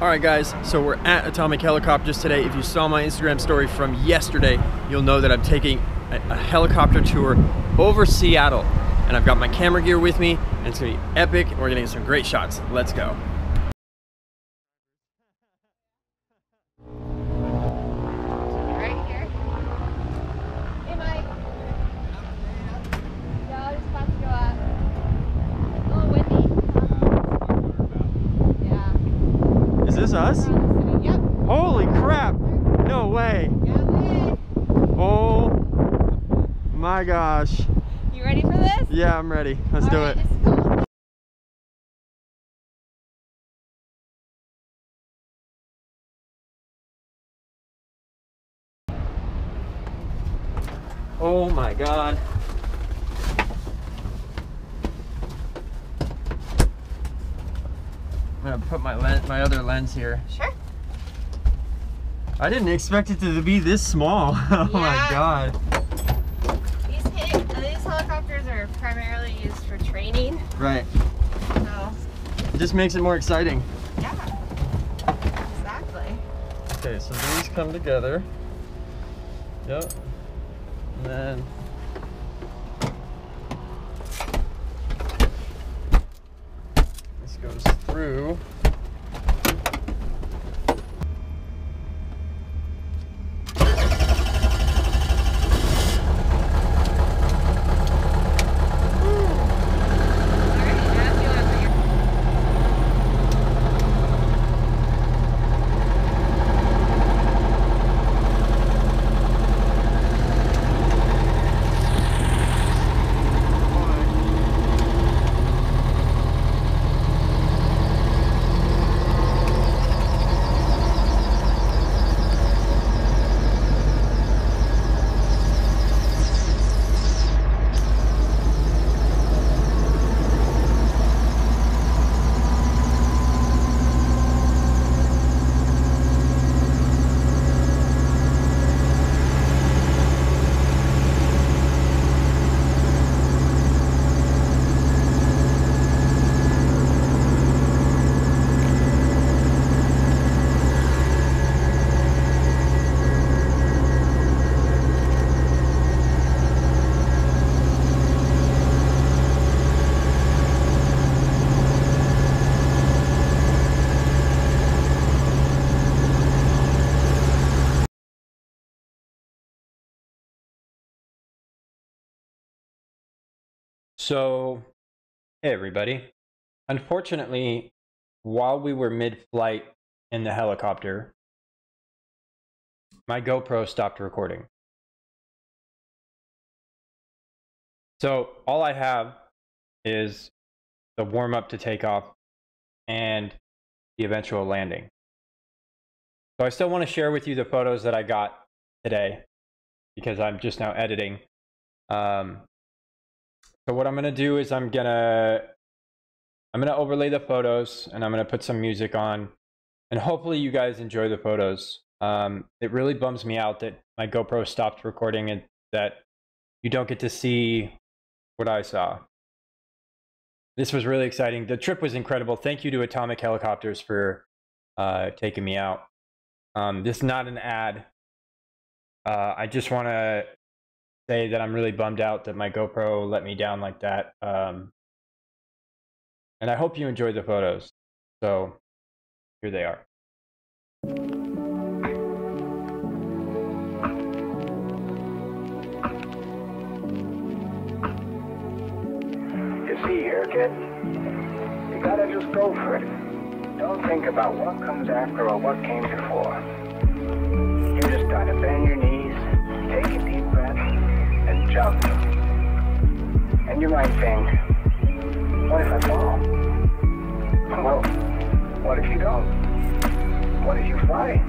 All right, guys, so we're at Atomic Helicopters today. If you saw my Instagram story from yesterday, you'll know that I'm taking a, a helicopter tour over Seattle. And I've got my camera gear with me, and it's gonna be epic, and we're gonna get some great shots. Let's go. Right here. Hey, Mike. Yeah, just about to go up. A little windy. Yeah. Is this us? We're on the city. Yep. Holy crap! No way! Oh my gosh. You ready for this? Yeah, I'm ready. Let's All do right, it. Oh my god. Gonna put my lens, my other lens here. Sure. I didn't expect it to be this small. oh my god. These, these helicopters are primarily used for training. Right. So, It just makes it more exciting. yeah. Exactly. Okay, so these come together. Yep. And then this goes through. So, hey everybody. Unfortunately, while we were mid flight in the helicopter, my GoPro stopped recording. So, all I have is the warm up to takeoff and the eventual landing. So, I still want to share with you the photos that I got today because I'm just now editing. Um, so what I'm gonna do is I'm gonna I'm gonna overlay the photos and I'm gonna put some music on, and hopefully you guys enjoy the photos. Um, it really bums me out that my GoPro stopped recording and that you don't get to see what I saw. This was really exciting. The trip was incredible. Thank you to Atomic Helicopters for uh, taking me out. Um, this is not an ad. Uh, I just want to say that I'm really bummed out that my GoPro let me down like that. Um, and I hope you enjoyed the photos. So here they are. You see here, kid, you gotta just go for it. Don't think about what comes after or what came before. And you might think, what if I fall? Well, what if you don't? What if you fly?